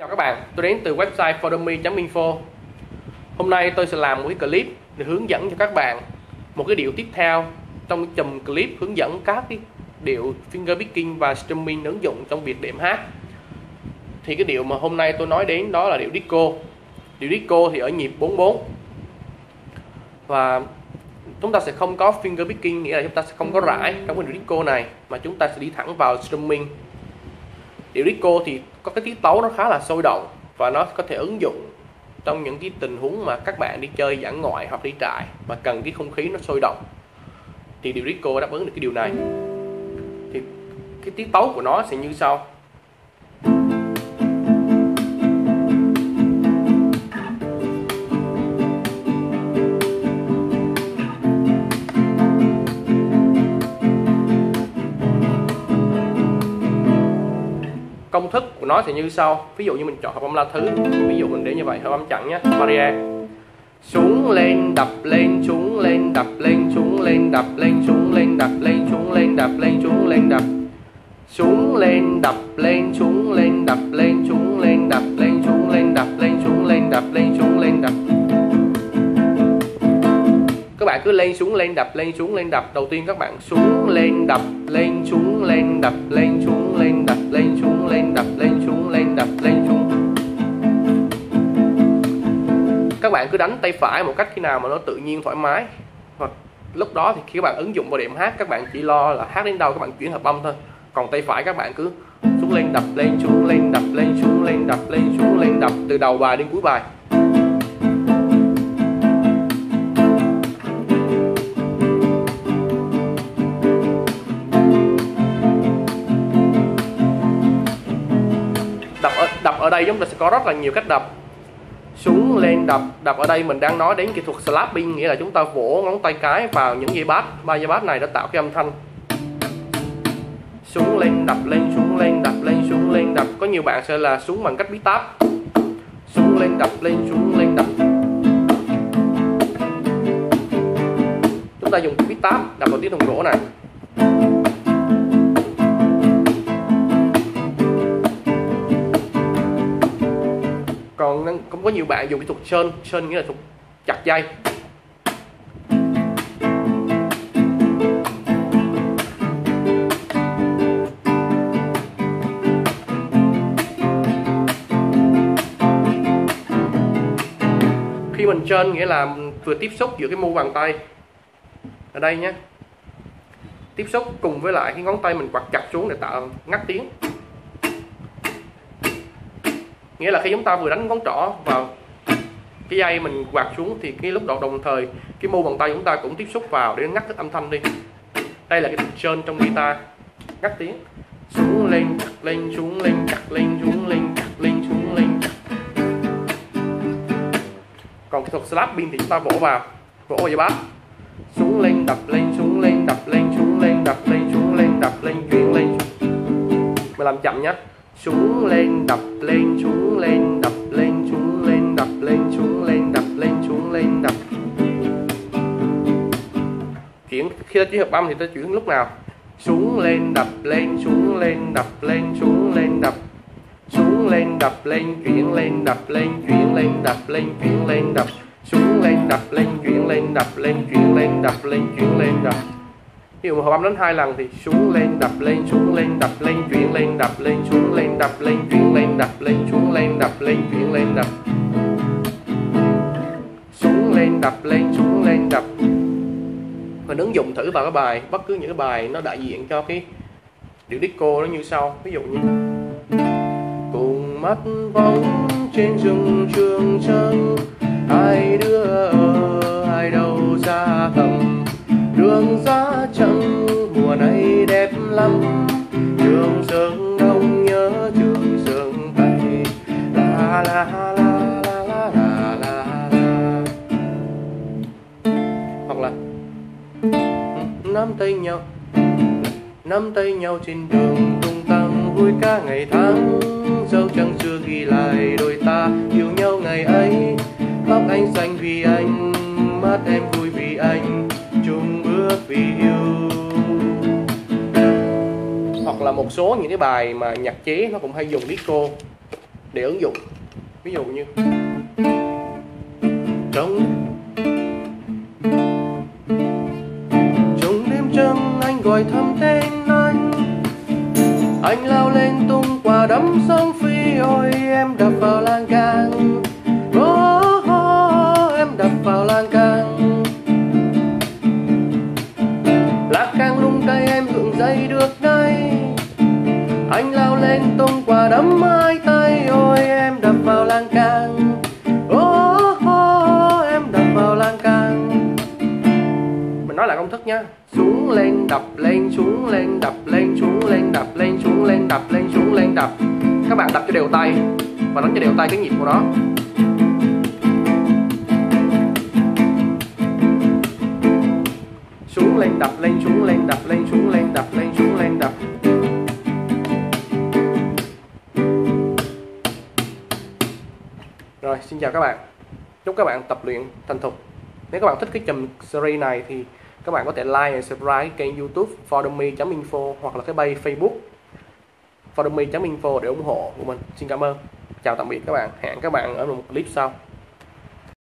Chào các bạn, tôi đến từ website fordomy.info Hôm nay tôi sẽ làm một cái clip để hướng dẫn cho các bạn một cái điệu tiếp theo trong cái chùm clip hướng dẫn các cái điệu finger picking và strumming ứng dụng trong việc đệm hát. Thì cái điệu mà hôm nay tôi nói đến đó là điệu disco. Điệu disco thì ở nhịp 44 và chúng ta sẽ không có finger picking nghĩa là chúng ta sẽ không có rải trong cái điệu disco này mà chúng ta sẽ đi thẳng vào strumming điệu thì có cái tiết tấu nó khá là sôi động và nó có thể ứng dụng trong những cái tình huống mà các bạn đi chơi giảng ngoại hoặc đi trại mà cần cái không khí nó sôi động. Thì điệu đáp ứng được cái điều này. Thì cái tiết tấu của nó sẽ như sau. Công thức của nó sẽ như sau. Ví dụ như mình chọn hợp âm la thứ. Ví dụ mình để như vậy, hợp âm chặn nhé. Maria. Xuống lên, đập lên, xuống lên, đập lên, xuống lên, đập lên, xuống lên, đập lên, xuống lên, đập lên, xuống lên, đập. Xuống lên, đập lên, xuống lên, đập lên lên xuống lên đập lên xuống lên đập đầu tiên các bạn xuống lên đập lên xuống lên đập lên xuống lên đập lên xuống lên đập lên xuống lên đập lên xuống các bạn cứ đánh tay phải một cách khi nào mà nó tự nhiên thoải mái hoặc lúc đó thì khi các bạn ứng dụng vào điểm hát các bạn chỉ lo là hát đến đâu các bạn chuyển hợp âm thôi còn tay phải các bạn cứ xuống lên đập lên xuống lên đập lên xuống lên đập lên xuống lên đập từ đầu bài đến cuối bài ở, đây chúng ta sẽ có rất là nhiều cách đập. Xuống lên đập. Đập ở đây mình đang nói đến kỹ thuật slapping nghĩa là chúng ta vỗ ngón tay cái vào những dây bass ba dây bass này đã tạo cái âm thanh. Xuống lên đập lên xuống lên đập lên xuống lên đập. Có nhiều bạn sẽ là xuống bằng cách bí táp xuống lên đập lên xuống lên đập. Chúng ta dùng bí táp đập vào tiếng thùng rỗ này. Còn cũng có nhiều bạn dùng kỹ thuật sơn sơn nghĩa là thuật chặt dây. Khi mình trên nghĩa là vừa tiếp xúc giữa cái mu bàn tay, ở đây nhé. Tiếp xúc cùng với lại cái ngón tay mình quạt chặt xuống để tạo ngắt tiếng nghĩa là khi chúng ta vừa đánh ngón trỏ vào cái dây mình quạt xuống thì cái lúc đó đồng thời cái mu bàn tay chúng ta cũng tiếp xúc vào để ngắt cái âm thanh đi. Đây là cái thuật sơn trong guitar ngắt tiếng. Xuống lên chặt lên, xuống lên chặt lên, xuống lên chặt lên, xuống lên. Còn cái thuật slap pin thì chúng ta vỗ vào. Vỗ vào bass xuống lên, đập lên, xuống lên, đập lên, xuống lên, đập lên, xuống lên, đập lên, chuyển lên. Mình làm chậm nhé chúng lên đập lên chúng lên đập lên chúng lên đập lên chúng lên đập lên chúng lên đập chuyển khi ta chuyển hợp âm thì ta chuyển lúc nào xuống lên đập lên xuống lên đập lên xuống lên đập xuống lên đập lên chuyển lên đập lên chuyển lên đập lên chuyển lên đập xuống lên đập lên chuyển lên đập lên chuyển lên đập lên chuyển lên đập ví dụ mà hợp âm đến hai lần thì xuống lên đập lên xuống lên đập lên chuyển lên đập lên xuống đập lên, chuyển lên, đập lên, xuống lên, đập lên, chuyển lên, đập. Xuống lên, đập lên, xuống lên, đập. Mình ứng dụng thử vào cái bài, bất cứ những cái bài nó đại diện cho cái điệu disco nó như sau. Ví dụ như, cùng mắt bóng trên rừng trường trăng hai đứa ở hai đầu xa tầm đường xa chẳng mùa này đẹp lắm. Nắm tay nhau. Nắm tay nhau trên đường tung tăng vui ca ngày tháng. Dấu chẳng xưa ghi lại đôi ta, yêu nhau ngày ấy. Tóc anh xanh vì anh, mắt em vui vì anh. Chung bước vì yêu. Hoặc là một số những cái bài mà nhạc chế nó cũng hay dùng disco để ứng dụng. Ví dụ như. Trong gọi thăm tên anh. Anh lao lên tung quả đấm sông phi ôi, em đập vào lan can. Xuống lên, đập lên, xuống lên, đập lên, xuống lên, đập lên, xuống lên, đập lên, xuống lên, đập. Các bạn đập cho đều tay và đánh cho đều tay cái nhịp của nó. Xuống lên, đập lên, xuống lên, đập lên, xuống lên, đập lên, xuống lên, đập. Rồi, xin chào các bạn. Chúc các bạn tập luyện thành thục. Nếu các bạn thích cái chùm series này thì các bạn có thể like và subscribe kênh youtube fordomy.info hoặc là cái page facebook fordomy.info để ủng hộ của mình. Xin cảm ơn. Chào tạm biệt các bạn. Hẹn các bạn ở một clip sau.